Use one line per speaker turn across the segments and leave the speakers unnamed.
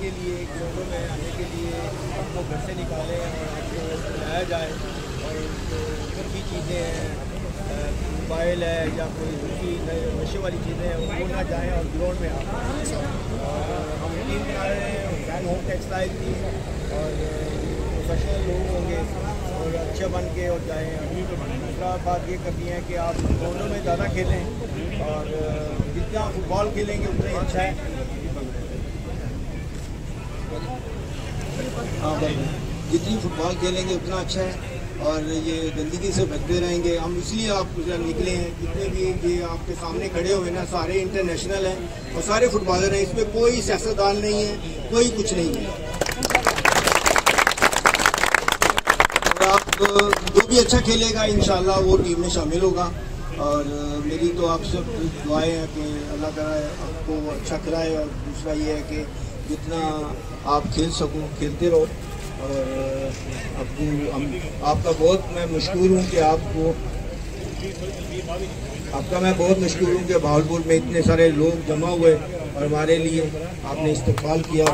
के लिए ग्राउंडों में आने के लिए आपको घर से निकालें और आपको बुलाया जाए और जो घर की चीज़ें हैं मोबाइल है या कोई दूसरी नशे वाली चीज़ें हैं, वो ना जाएँ और ग्राउंड में आए हम टीम बना रहे हैं फ्रॉम होम टेक्सटाइल की, और प्रोफेशनल लोग होंगे और अच्छे बन के और जाएँ। दूसरा बात ये करनी है कि आप ग्राउंडों में ज़्यादा खेलें और जितना फुटबॉल खेलेंगे, उतना ही अच्छा है। हाँ जितनी फुटबॉल खेलेंगे, उतना अच्छा है। और ये गंदगी से बचते रहेंगे। हम इसलिए आप निकले हैं। जितने भी ये आपके सामने खड़े हुए ना, सारे इंटरनेशनल हैं और सारे फुटबॉलर हैं। इसमें कोई सियासतदान नहीं है, कोई कुछ नहीं है। और आप, जो भी अच्छा खेलेगा इन वो टीम में शामिल होगा। और मेरी तो आप सब दुआएँ हैं कि अल्लाह ताला आपको अच्छा खिलाए और दूसरा ये है कि जितना आप खेल सको, खेलते रहो। और आपको आपका बहुत, मैं मशहूर हूँ कि आपको, आपका मैं बहुत मशहूर हूँ कि भावलपुर में इतने सारे लोग जमा हुए और हमारे लिए आपने इस्तेमाल किया।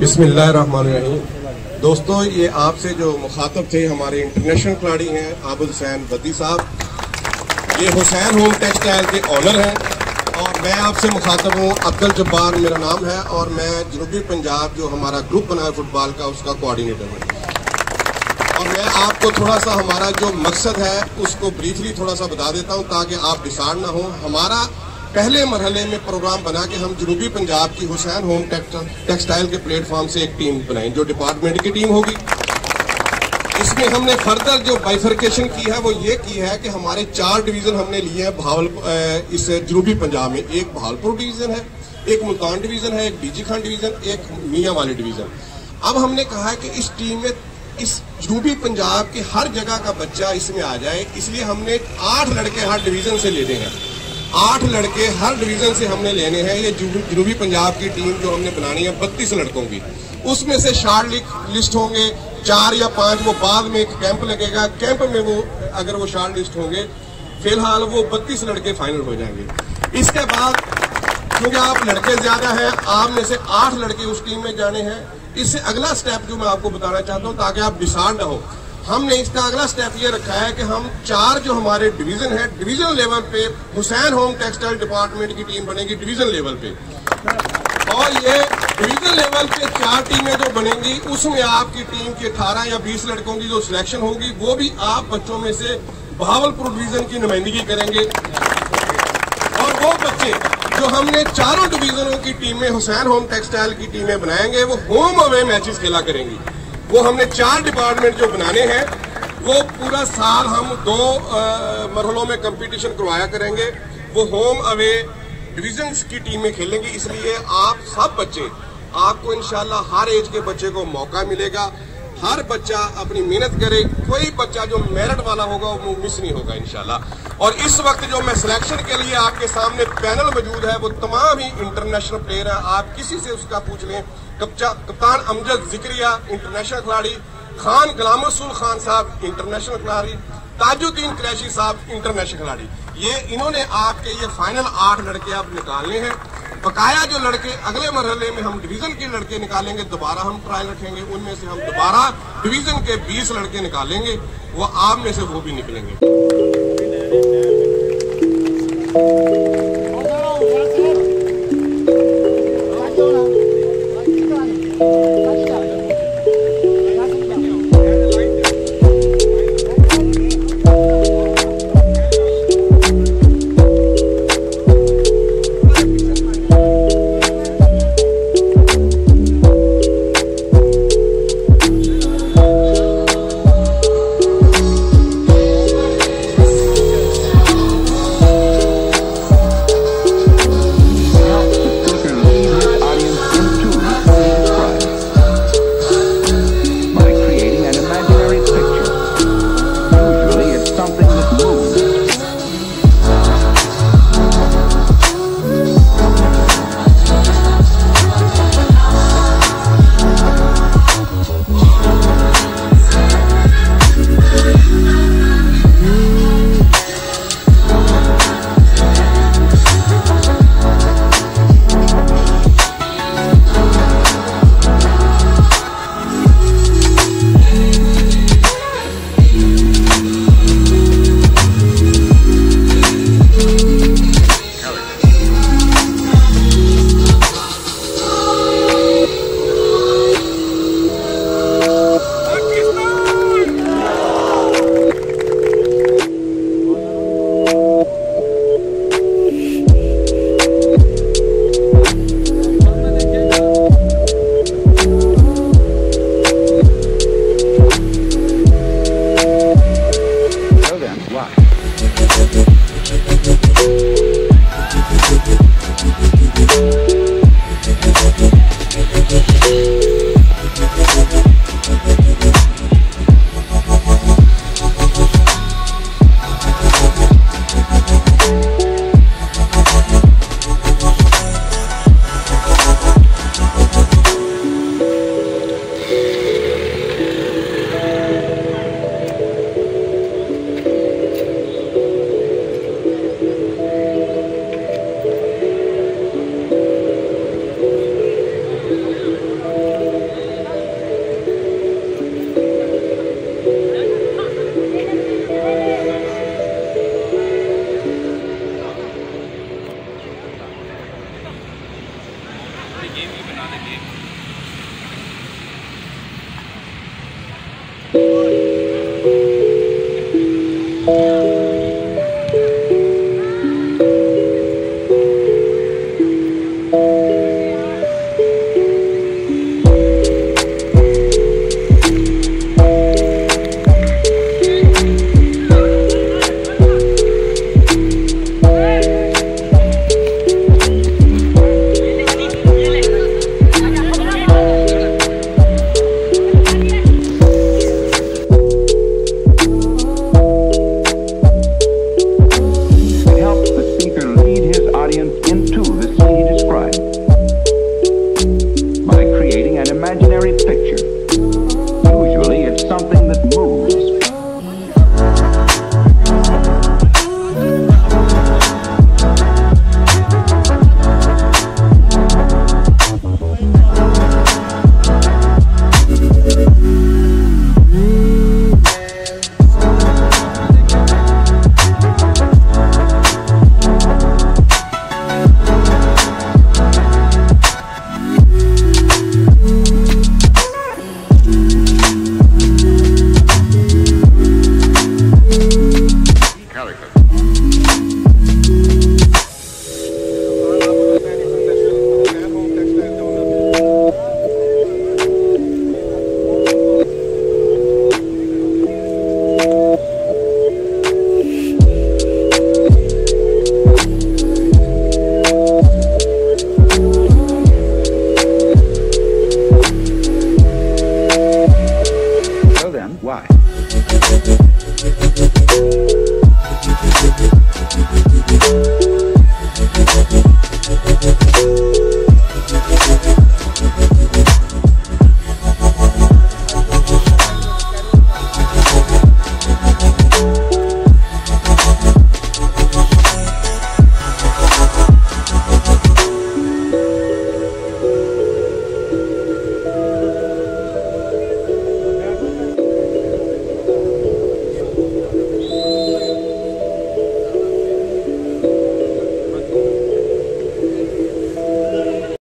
बिस्मिल्लाहिर्रहमानिर्रहीम। दोस्तों, ये आपसे जो मुखातब थे हमारे इंटरनेशनल खिलाड़ी हैं, आबुल हुसैन बद्दी साहब। ये हुसैन होम टेक्सटाइल के ऑनर हैं और मैं आपसे मुखातब हूँ अब्दुल जब्बार, मेरा नाम है और मैं जनूबी पंजाब जो हमारा ग्रुप बना है फुटबॉल का, उसका कोऑर्डिनेटर हूँ। और मैं आपको थोड़ा सा हमारा जो मकसद है, उसको ब्रीफली थोड़ा सा बता देता हूँ ताकि आप डिसाइड ना हो। हमारा पहले मरहले में प्रोग्राम बना के हम जनूबी पंजाब की हुसैन होम टेक्सटाइल के प्लेटफॉर्म से एक टीम बनाई, जो डिपार्टमेंट की टीम होगी। इसमें हमने फर्दर जो बाइफर्केशन की है, वो ये की है कि हमारे चार डिवीज़न हमने लिए हैं भावल इस जनूबी पंजाब में। एक भावलपुर डिवीज़न है, एक मुल्तान डिवीज़न है, एक डीजी खान डिवीज़न एक मियाँ वाले डिवीज़न अब हमने कहा है कि इस टीम में, इस जनूबी पंजाब के हर जगह का बच्चा इसमें आ जाए, इसलिए हमने आठ लड़के हर डिवीज़न से लेने हैं। आठ लड़के हर डिवीज़न से हमने लेने हैं। ये जनूबी पंजाब की टीम जो हमने बनानी है बत्तीस लड़कों की। उसमें से शार्ट लिस्ट होंगे चार या पाँच, वो बाद में एक कैंप लगेगा। कैंप में वो, अगर वो शार्ट लिस्ट होंगे, फ़िलहाल वो बत्तीस लड़के फाइनल हो जाएँगे। इसके बाद, क्योंकि आप लड़के ज़्यादा हैं, आप में से आठ लड़के उस टीम में जाने हैं। इससे अगला स्टेप जो मैं आपको बताना चाहता हूँ, ताकि आप डिसाइड ना हो। हमने इसका अगला स्टेप ये रखा है कि हम चार जो हमारे डिवीज़न है डिवीज़न लेवल पे हुसैन होम टेक्सटाइल डिपार्टमेंट की टीम बनेगी डिवीज़न लेवल पे। और ये डिवीज़न लेवल पे चार टीमें जो बनेंगी, उसमें आपकी टीम की 18 या 20 लड़कों की जो सिलेक्शन होगी, वो भी आप बच्चों में से बहावलपुर डिवीज़न की नुमाइंदगी करेंगे। और वो बच्चे जो हमने चारों डिवीजनों की टीमें, हुसैन होम टेक्सटाइल की टीमें बनाएँगे, वो होम अवे मैचेस खेला करेंगी। वो हमने चार डिपार्टमेंट जो बनाने हैं, वो पूरा साल हम दो मरहलों में कंपटीशन करवाया करेंगे। वो होम अवे डिवीज़न की टीमें खेलेंगी, इसलिए आप सब बच्चे आपको इंशाल्लाह हर एज के बच्चे को मौका मिलेगा। हर बच्चा अपनी मेहनत करे, कोई बच्चा जो मेरिट वाला होगा, वो मिस नहीं होगा इंशाल्लाह। और इस वक्त जो मैं सिलेक्शन के लिए आपके सामने पैनल मौजूद है, वो तमाम ही इंटरनेशनल प्लेयर है। आप किसी से उसका पूछ लें। कप्तान अमजद जिक्रिया इंटरनेशनल खिलाड़ी। खान गुलाम रसूल खान साहब इंटरनेशनल खिलाड़ी। ताजुद्दीन क्रैशी साहब इंटरनेशनल खिलाड़ी। ये, इन्होंने आपके ये फाइनल आठ लड़के आप निकालने हैं। बकाया जो लड़के, अगले मरहले में हम डिवीज़न के लड़के निकालेंगे, दोबारा हम ट्रायल रखेंगे, उनमें से हम दोबारा डिवीज़न के बीस लड़के निकालेंगे वो आप में से वो भी निकलेंगे।